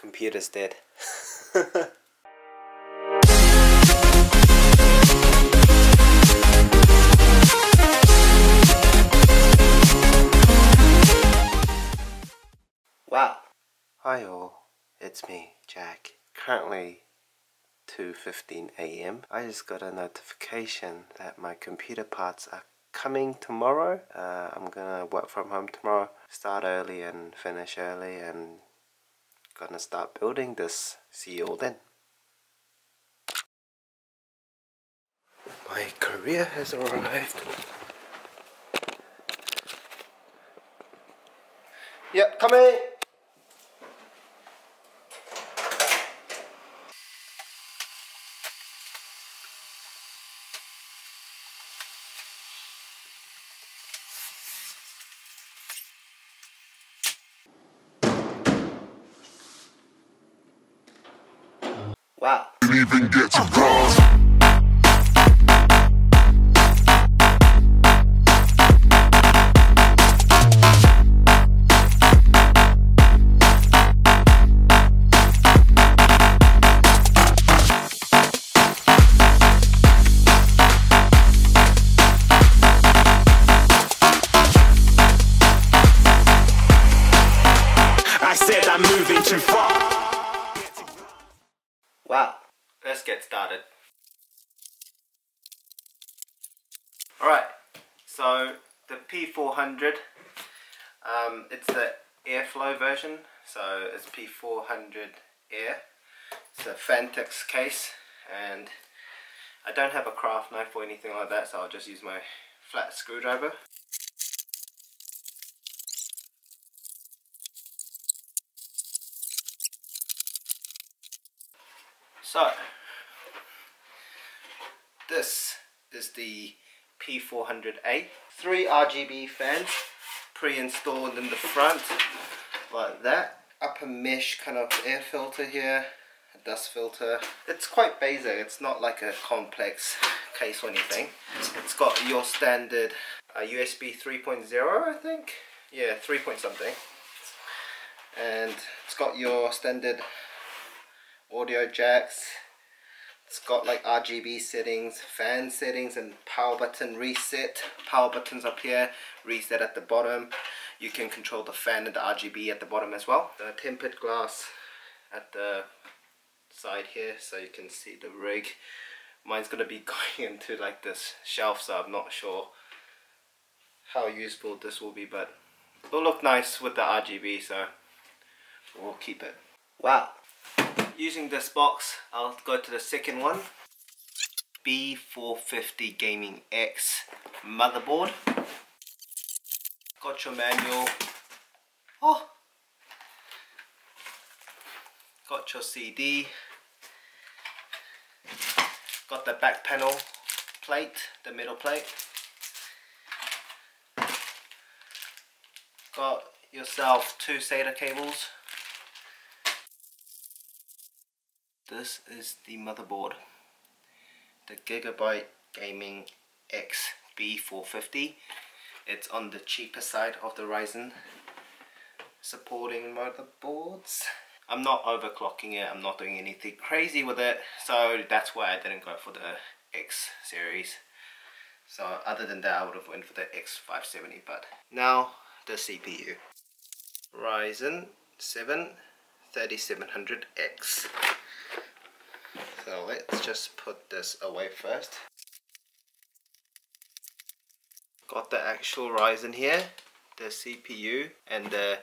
computer's dead. wow. Hi all, it's me, Jack. Currently 2.15 a.m. I just got a notification that my computer parts are coming tomorrow. Uh, I'm gonna work from home tomorrow, start early and finish early and gonna start building this. See you all then. My courier has arrived. Yep, coming! Wow. Didn't even get to uh. cross. I said I'm moving too far. Alright, so the P400, um, it's the airflow version, so it's P400 Air. It's a Phanteks case, and I don't have a craft knife or anything like that, so I'll just use my flat screwdriver. So, this is the P400A. Three RGB fans pre-installed in the front, like that. Upper mesh kind of air filter here, dust filter. It's quite basic, it's not like a complex case or anything. It's got your standard uh, USB 3.0 I think. Yeah, 3 point something. And it's got your standard audio jacks. It's got like RGB settings, fan settings and power button reset. Power buttons up here, reset at the bottom. You can control the fan and the RGB at the bottom as well. The tempered glass at the side here so you can see the rig. Mine's gonna be going into like this shelf so I'm not sure how useful this will be but it'll look nice with the RGB so we'll keep it. Wow, using this box, I'll go to the second one. B450 Gaming X motherboard. Got your manual. Oh! Got your CD. Got the back panel plate, the middle plate. Got yourself two SATA cables. This is the motherboard. The Gigabyte Gaming X B450. It's on the cheaper side of the Ryzen supporting motherboards. I'm not overclocking it, I'm not doing anything crazy with it, so that's why I didn't go for the X series. So other than that I would have went for the X570 but now the CPU. Ryzen 7 3700X. So let's just put this away first. Got the actual Ryzen here, the CPU and the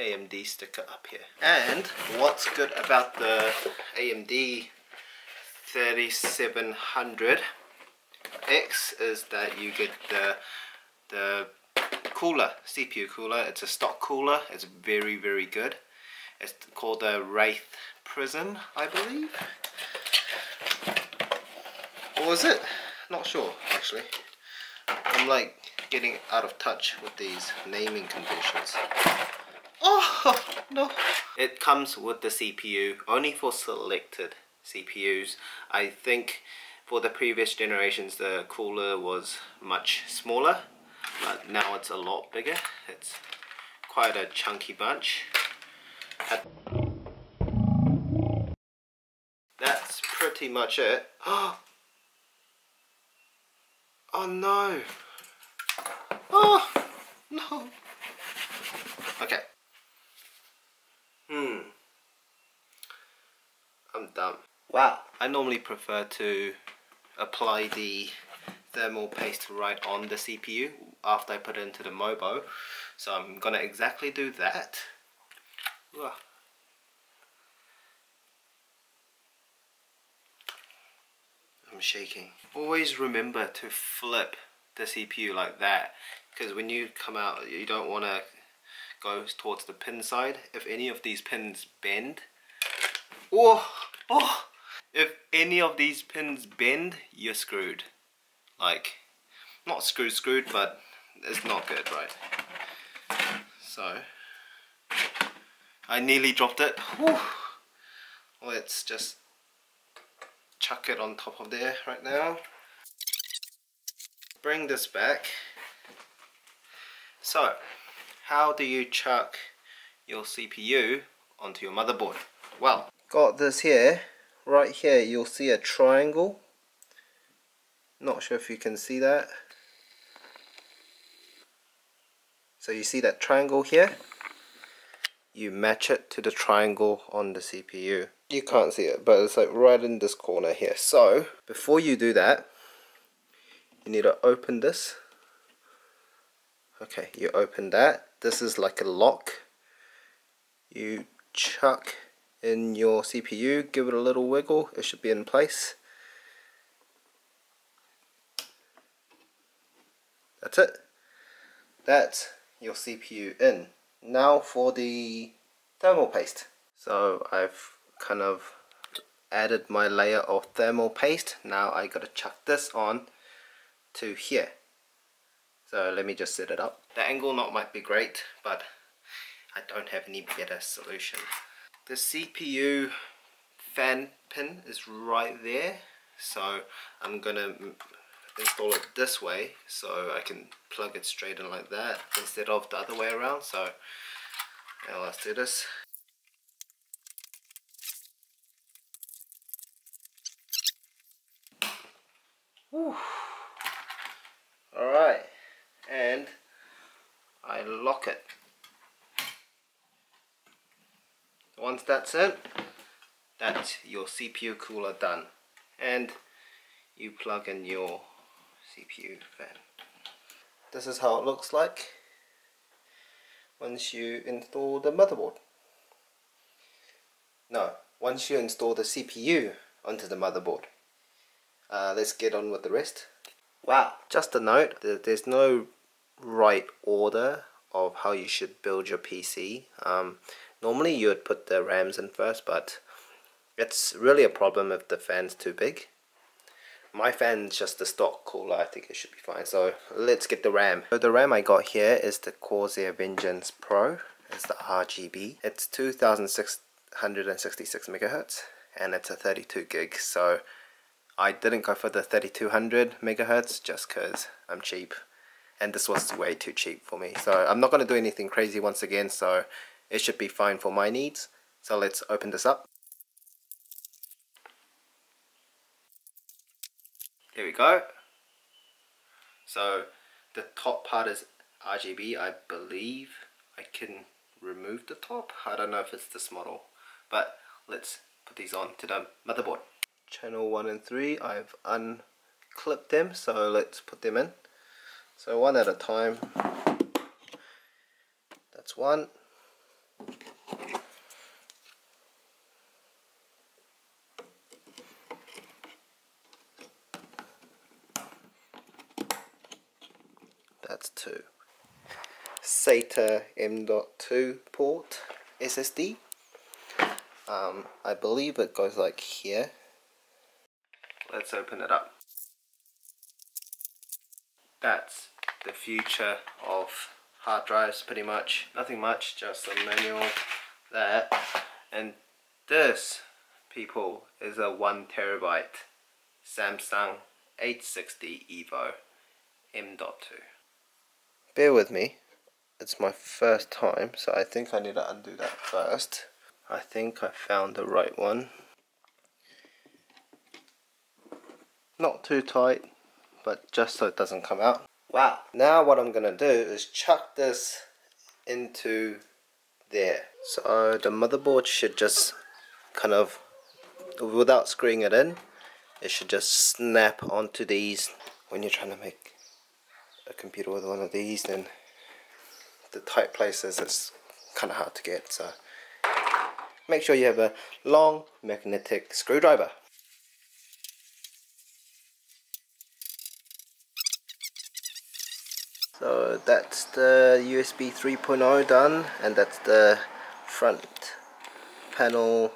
AMD sticker up here. And what's good about the AMD 3700X is that you get the the cooler, CPU cooler. It's a stock cooler. It's very very good. It's called the Wraith Prism, I believe. Was it? Not sure, actually. I'm like getting out of touch with these naming conventions. Oh, no. It comes with the CPU, only for selected CPUs. I think for the previous generations, the cooler was much smaller, but now it's a lot bigger. It's quite a chunky bunch. That's pretty much it. Oh, no. Oh no. Okay. Hmm. I'm done. Wow. I normally prefer to apply the thermal paste right on the CPU after I put it into the Mobo. So I'm gonna exactly do that. Ugh. I'm shaking. Always remember to flip the CPU like that because when you come out you don't want to go towards the pin side. If any of these pins bend, oh, oh, if any of these pins bend, you're screwed. Like, not screwed screwed, but it's not good, right? So, I nearly dropped it. Whew. Let's just chuck it on top of there right now. Bring this back. So, how do you chuck your CPU onto your motherboard? Well, got this here. Right here, you'll see a triangle. Not sure if you can see that. So you see that triangle here? You match it to the triangle on the CPU. You can't see it, but it's like right in this corner here. So, before you do that, you need to open this. Okay, you open that. This is like a lock. You chuck in your CPU, give it a little wiggle, it should be in place. That's it. That's your CPU in. Now for the thermal paste. So I've kind of added my layer of thermal paste. Now I gotta chuck this on to here. So let me just set it up. The angle not might be great, but I don't have any better solution. The CPU fan pin is right there, so I'm gonna install it this way so I can plug it straight in like that instead of the other way around. So now let's do this. Alright, and I lock it. Once that's in, that's your CPU cooler done. And you plug in your CPU fan. This is how it looks like once you install the motherboard. No, once you install the CPU onto the motherboard. Uh, let's get on with the rest. Wow, just a note, there's no right order of how you should build your PC. Um, normally you would put the RAMs in first, but it's really a problem if the fan's too big. My fan's just a stock cooler, I think it should be fine. So let's get the RAM. So the RAM I got here is the Corsair Vengeance Pro. It's the RGB. It's 2666 megahertz and it's a 32 gig. So I didn't go for the 3200 megahertz just because I'm cheap and this was way too cheap for me so I'm not going to do anything crazy once again so it should be fine for my needs so let's open this up here we go. So the top part is RGB I believe. I can remove the top. I don't know if it's this model but let's put these on to the motherboard. Channel 1 and 3 I've unclipped them so let's put them in. So one at a time. That's one that's two SATA M.2 port SSD um, I believe it goes like here. Let's open it up. That's the future of hard drives pretty much. Nothing much just a manual there. And this people is a one terabyte Samsung 860 Evo M.2 bear with me it's my first time so I think I need to undo that first I think I found the right one Not too tight, but just so it doesn't come out. Wow. Now what I'm gonna do is chuck this into there. So the motherboard should just kind of, without screwing it in, it should just snap onto these. When you're trying to make a computer with one of these, then the tight places it's kind of hard to get. So make sure you have a long magnetic screwdriver. So that's the USB 3.0 done and that's the front panel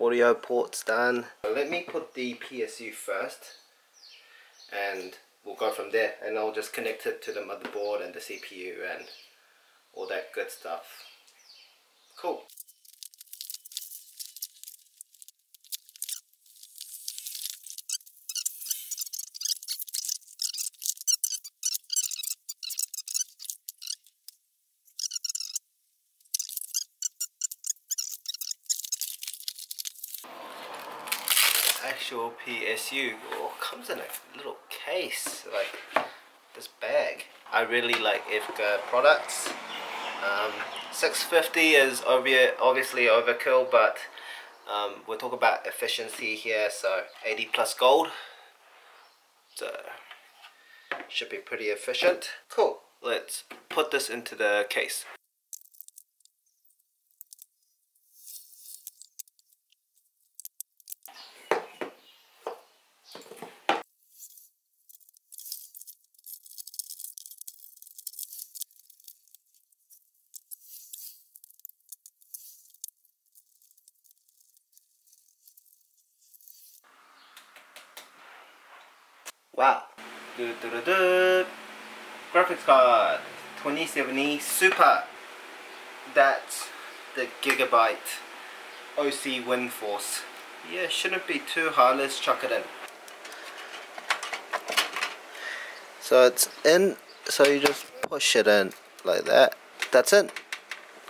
audio ports done. Let me put the PSU first and we'll go from there and I'll just connect it to the motherboard and the CPU and all that good stuff. Cool. PSU oh, comes in a little case like this bag. I really like IFCA products. Um, 650 is obviously overkill but um, we'll talk about efficiency here so 80 plus gold. So should be pretty efficient. Cool let's put this into the case Wow. Do, do, do. Graphics card 2070 Super. That's the Gigabyte OC WindForce. Yeah, shouldn't be too hard. Let's chuck it in. So it's in, so you just push it in like that. That's it.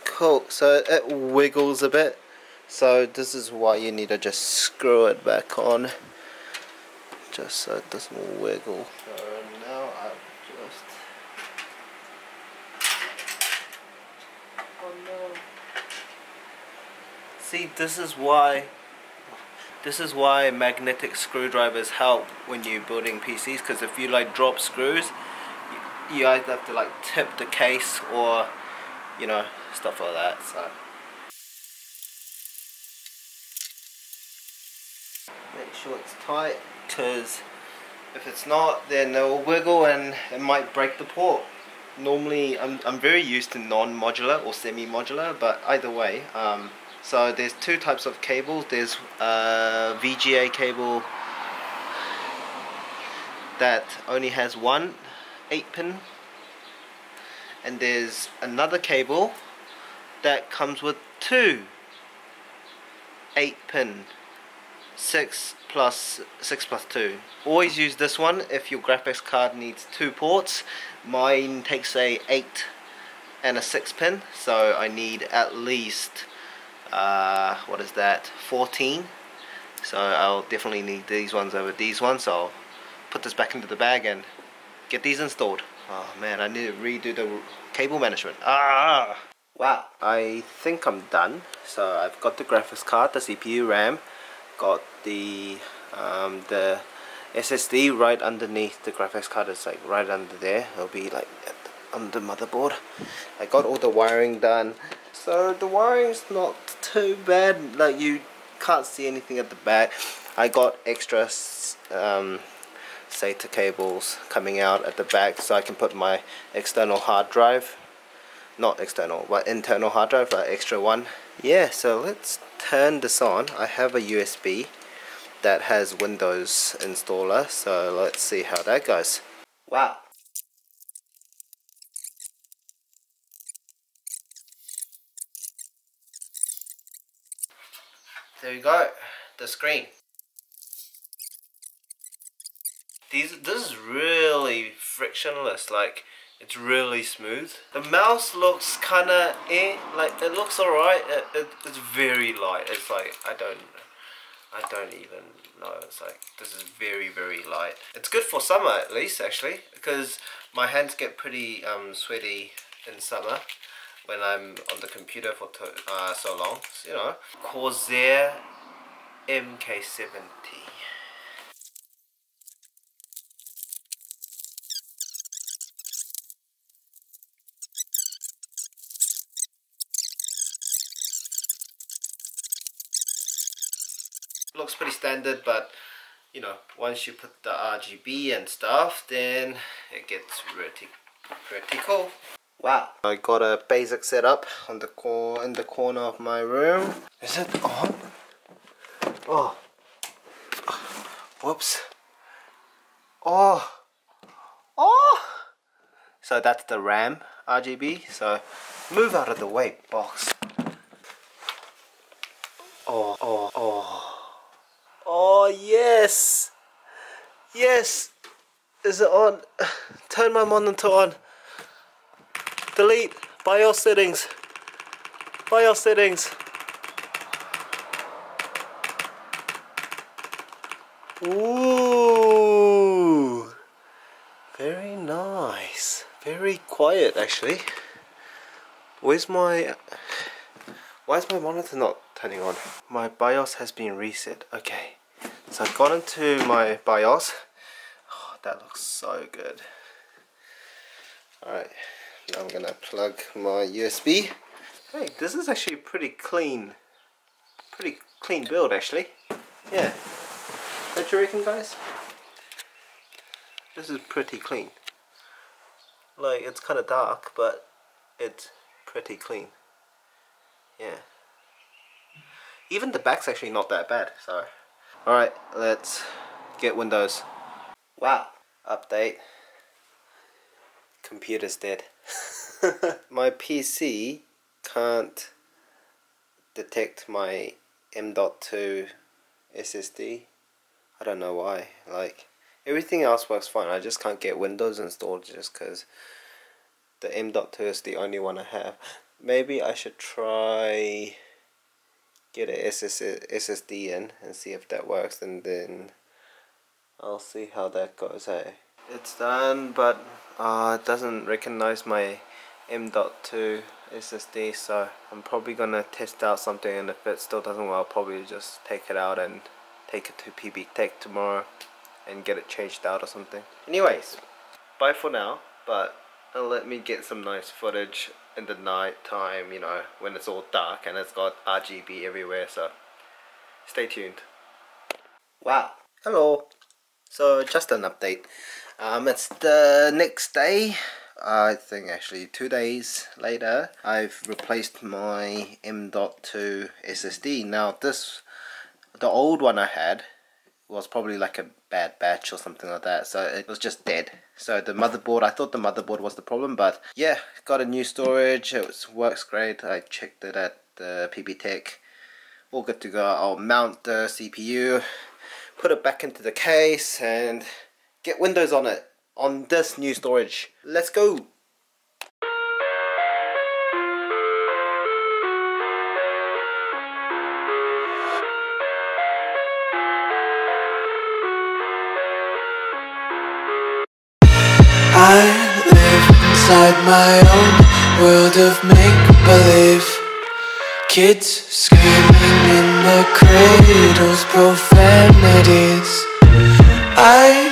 Cool. So it wiggles a bit. So this is why you need to just screw it back on just so it doesn't wiggle. So now I've just oh no. See this is why this is why magnetic screwdrivers help when you're building PCs because if you like drop screws you, either have to like tip the case or you know stuff like that so. Make sure it's tight because if it's not then it will wiggle and it might break the port. Normally I'm, I'm very used to non-modular or semi-modular but either way um, so there's two types of cables there's uh, a VGA cable that only has one 8 pin. And there's another cable that comes with two 8 pin 6 plus 6 plus 2 always use this one if your graphics card needs two ports. Mine takes a 8 and a 6 pin so I need at least uh, what is that? 14 so I'll definitely need these ones over these ones. So I'll put this back into the bag and get these installed. Oh man I need to redo the cable management. Ah! Wow. I think I'm done. So I've got the graphics card the CPU RAM got the um, the SSD right underneath. The graphics card it's like right under there. It'll be like on the motherboard. I got all the wiring done so the wiring's not too bad. Like you can't see anything at the back. I got extra um, SATA cables coming out at the back so I can put my external hard drive not external but internal hard drive like extra one. Yeah so let's turn this on. I have a USB that has Windows installer so let's see how that goes. Wow there you go the screen these this is really frictionless like it's really smooth. The mouse looks kind of eh, like it looks alright. It, it, it's very light. It's like I don't. I don't even know. It's like this is very very light. It's good for summer at least actually because my hands get pretty um, sweaty in summer when I'm on the computer for uh, so long. You know, Corsair MK70. looks pretty standard but you know once you put the RGB and stuff then it gets pretty pretty cool wow. I got a basic setup on the cor in the corner of my room. Is it on? Oh. Whoops. Oh. Oh. So that's the RAM RGB so move out of the way box. Oh oh oh. Oh, yes. Yes. Is it on? Turn my monitor on. Delete. BIOS settings. BIOS settings. Ooh. Very nice. Very quiet, actually. Where's my... Why is my monitor not turning on? My BIOS has been reset. Okay. So I've gone into my BIOS. Oh, that looks so good. Alright, I'm gonna plug my USB. Hey, this is actually pretty clean. Pretty clean build actually. Yeah. Don't you reckon guys? This is pretty clean. Like it's kind of dark, but it's pretty clean. Yeah. Even the back's actually not that bad, so Alright, let's get Windows. Wow, update. Computer's dead. my PC can't detect my M.2 SSD. I don't know why. Like, everything else works fine. I just can't get Windows installed just because the M.2 is the only one I have. Maybe I should try get a SSD in and see if that works and then I'll see how that goes hey it's done but uh, it doesn't recognize my M.2 SSD so I'm probably gonna test out something and if it still doesn't work I'll probably just take it out and take it to PB Tech tomorrow and get it changed out or something anyways bye for now but let me get some nice footage in the night time, you know, when it's all dark and it's got RGB everywhere, so stay tuned. Wow. Hello. So just an update. Um, it's the next day. I think actually two days later, I've replaced my M.2 SSD. Now this, the old one I had, was probably like a bad batch or something like that. So it was just dead. So the motherboard I thought the motherboard was the problem but yeah got a new storage. It was, works great. I checked it at the PB Tech. All good to go. I'll mount the CPU put it back into the case and get Windows on it on this new storage. Let's go. I live inside my own world of make-believe. Kids screaming in the cradles, profanities. I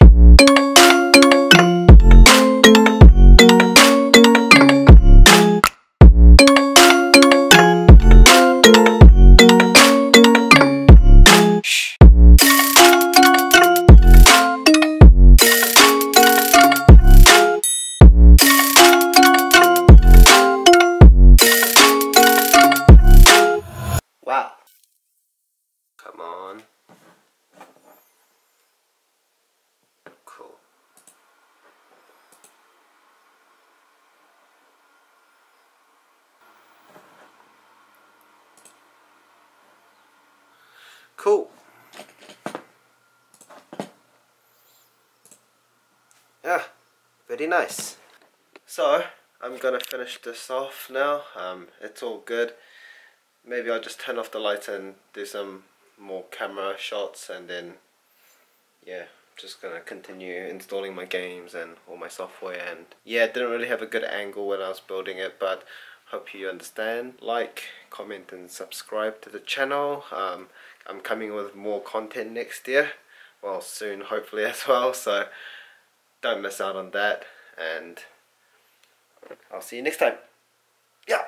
nice. So, I'm gonna finish this off now. Um, it's all good. Maybe I'll just turn off the lights and do some more camera shots and then, yeah, just gonna continue installing my games and all my software and yeah, didn't really have a good angle when I was building it, but hope you understand. Like, comment and subscribe to the channel. Um, I'm coming with more content next year. Well, soon hopefully as well, so don't miss out on that and I'll see you next time. Yeah.